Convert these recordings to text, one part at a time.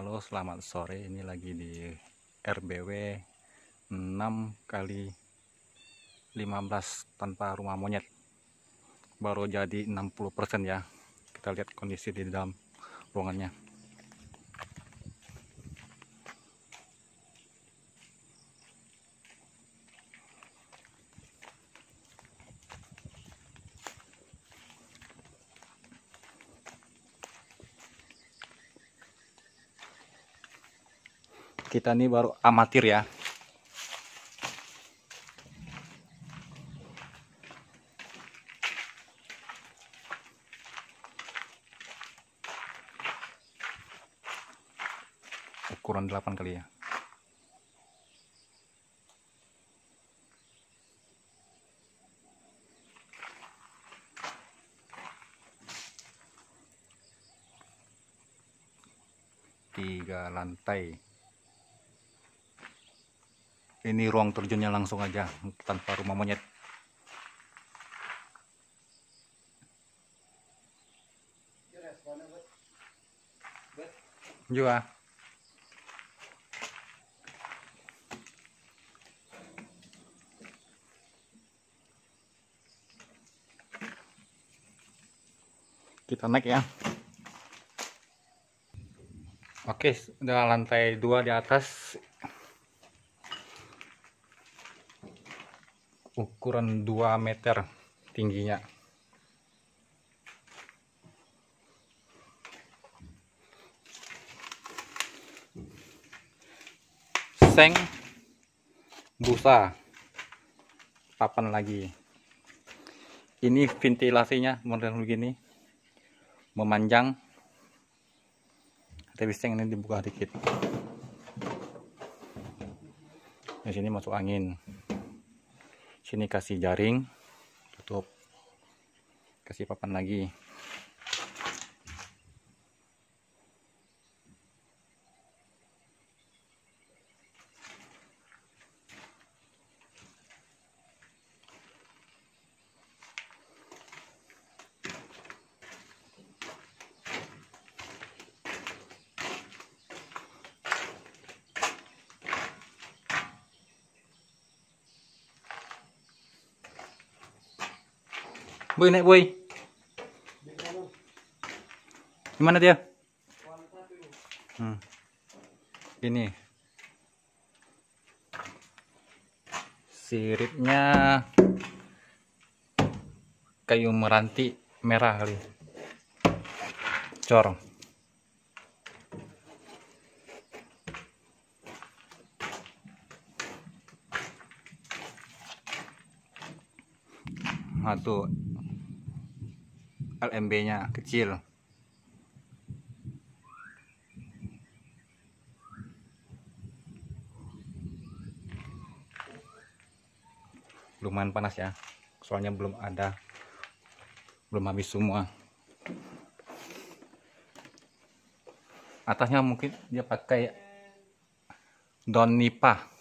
Halo selamat sore. Ini lagi di RBW 6 kali 15 tanpa rumah monyet. Baru jadi 60% ya. Kita lihat kondisi di dalam ruangannya kita ini baru amatir ya. Ukuran 8 kali ya. Tiga lantai ini ruang terjunnya langsung aja tanpa rumah monyet Jua. Kita naik ya. Oke, udah lantai dua di atas. Ukuran 2 meter tingginya. Seng. Busa. Papan lagi. Ini ventilasinya model begini. Memanjang. Tapi seng ini dibuka dikit. Di sini masuk angin sini kasih jaring tutup. Kasih papan lagi Boy, naik boy. Gimana dia? Hmm. Ini. Siripnya kayu meranti merah kali. Cor. Nah, LMB-nya kecil. Lumayan panas ya. Soalnya belum ada belum habis semua. Atasnya mungkin dia pakai daun nipah.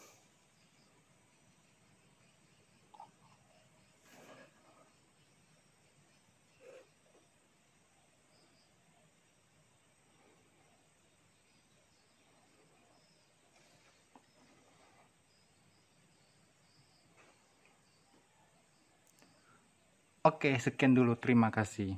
Oke, sekian dulu. Terima kasih.